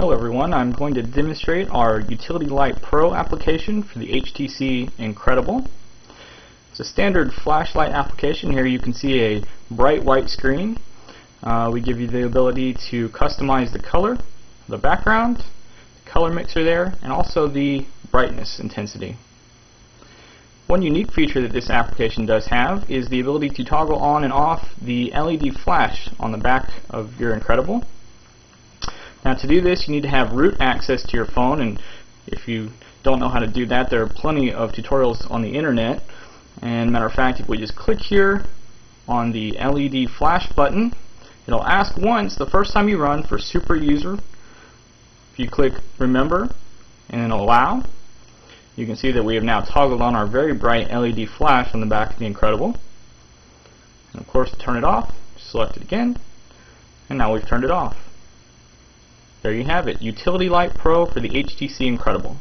Hello everyone, I'm going to demonstrate our Utility Light Pro application for the HTC Incredible. It's a standard flashlight application. Here you can see a bright white screen. Uh, we give you the ability to customize the color, the background, the color mixer there, and also the brightness intensity. One unique feature that this application does have is the ability to toggle on and off the LED flash on the back of your Incredible. Now to do this you need to have root access to your phone and if you don't know how to do that there are plenty of tutorials on the internet. And matter of fact if we just click here on the LED flash button it'll ask once the first time you run for super user. If you click remember and allow you can see that we have now toggled on our very bright LED flash on the back of the Incredible. And of course to turn it off select it again and now we've turned it off there you have it, Utility Light Pro for the HTC Incredible.